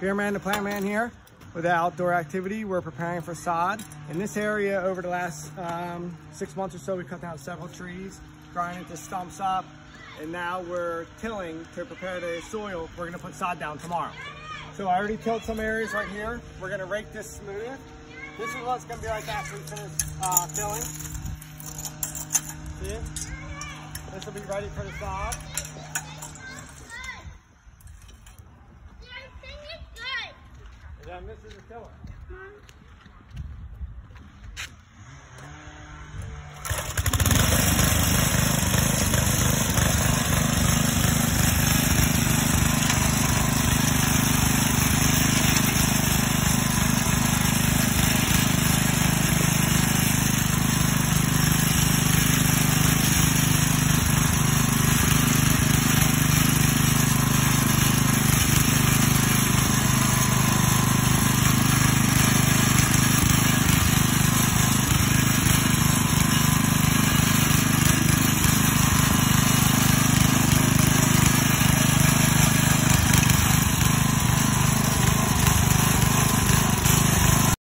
Beerman the Plant Man here with the outdoor activity. We're preparing for sod. In this area over the last um, six months or so, we cut down several trees, grinding the stumps up, and now we're tilling to prepare the soil. We're gonna put sod down tomorrow. So I already tilled some areas right here. We're gonna rake this smooth. This is what's gonna be like after we finish uh, tilling. See? This will be ready for the sod. Is the tiller.